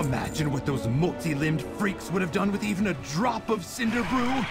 Imagine what those multi-limbed freaks would have done with even a drop of Cinder Brew.